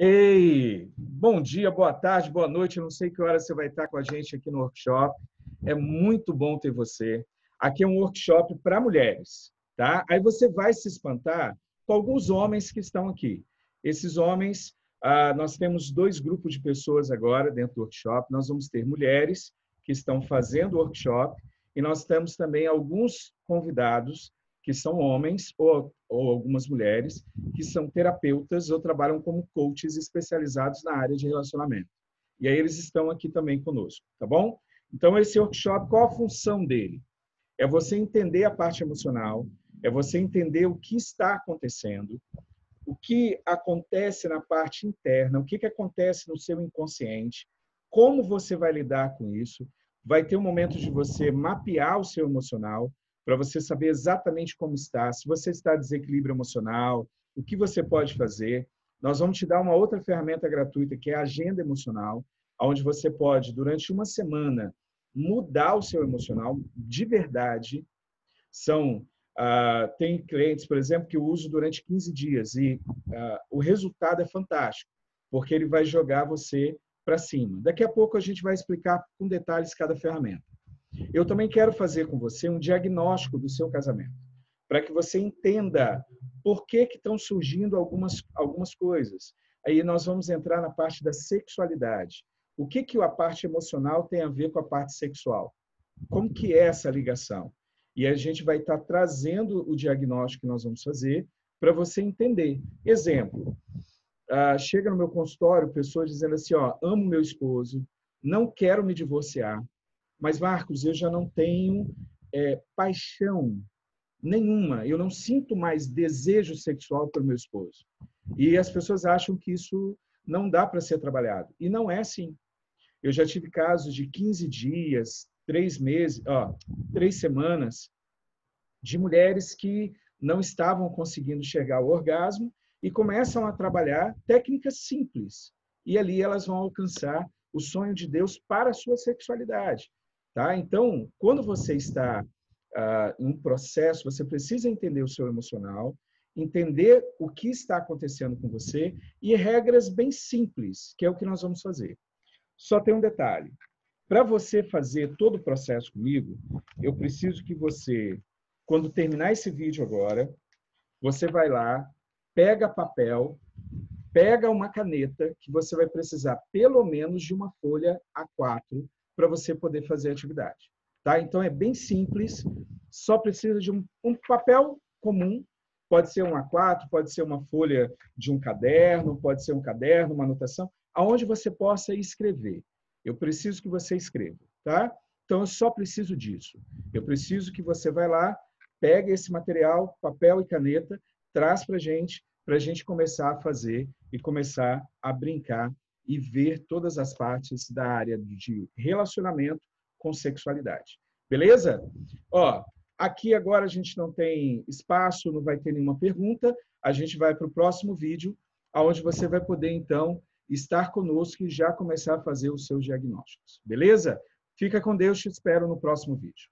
Ei, bom dia, boa tarde, boa noite. Eu não sei que hora você vai estar com a gente aqui no workshop. É muito bom ter você. Aqui é um workshop para mulheres, tá? Aí você vai se espantar com alguns homens que estão aqui. Esses homens, ah, nós temos dois grupos de pessoas agora dentro do workshop. Nós vamos ter mulheres que estão fazendo o workshop e nós temos também alguns convidados que são homens ou, ou algumas mulheres que são terapeutas ou trabalham como coaches especializados na área de relacionamento. E aí eles estão aqui também conosco, tá bom? Então esse workshop, qual a função dele? É você entender a parte emocional, é você entender o que está acontecendo, o que acontece na parte interna, o que, que acontece no seu inconsciente, como você vai lidar com isso. Vai ter um momento de você mapear o seu emocional, para você saber exatamente como está, se você está em desequilíbrio emocional, o que você pode fazer. Nós vamos te dar uma outra ferramenta gratuita, que é a agenda emocional, onde você pode, durante uma semana, mudar o seu emocional de verdade. São uh, tem clientes, por exemplo, que eu uso durante 15 dias e uh, o resultado é fantástico, porque ele vai jogar você para cima. Daqui a pouco a gente vai explicar com detalhes cada ferramenta. Eu também quero fazer com você um diagnóstico do seu casamento, para que você entenda por que, que estão surgindo algumas, algumas coisas. Aí nós vamos entrar na parte da sexualidade. O que, que a parte emocional tem a ver com a parte sexual? Como que é essa ligação? E a gente vai estar trazendo o diagnóstico que nós vamos fazer para você entender. Exemplo, uh, chega no meu consultório pessoas dizendo assim, ó, amo meu esposo, não quero me divorciar, mas, Marcos, eu já não tenho é, paixão nenhuma, eu não sinto mais desejo sexual pelo meu esposo. E as pessoas acham que isso não dá para ser trabalhado. E não é assim. Eu já tive casos de 15 dias, três meses, ó, três semanas, de mulheres que não estavam conseguindo chegar ao orgasmo e começam a trabalhar técnicas simples. E ali elas vão alcançar o sonho de Deus para a sua sexualidade. Tá? Então, quando você está em um processo, você precisa entender o seu emocional, entender o que está acontecendo com você e regras bem simples, que é o que nós vamos fazer. Só tem um detalhe. Para você fazer todo o processo comigo, eu preciso que você, quando terminar esse vídeo agora, você vai lá, pega papel, pega uma caneta, que você vai precisar pelo menos de uma folha A4 para você poder fazer a atividade. Tá? Então, é bem simples, só precisa de um, um papel comum, pode ser um A4, pode ser uma folha de um caderno, pode ser um caderno, uma anotação, aonde você possa escrever. Eu preciso que você escreva, tá? Então, eu só preciso disso. Eu preciso que você vá lá, pegue esse material, papel e caneta, traz para gente, para a gente começar a fazer e começar a brincar e ver todas as partes da área de relacionamento com sexualidade. Beleza? Ó, aqui agora a gente não tem espaço, não vai ter nenhuma pergunta. A gente vai para o próximo vídeo, onde você vai poder, então, estar conosco e já começar a fazer os seus diagnósticos. Beleza? Fica com Deus, te espero no próximo vídeo.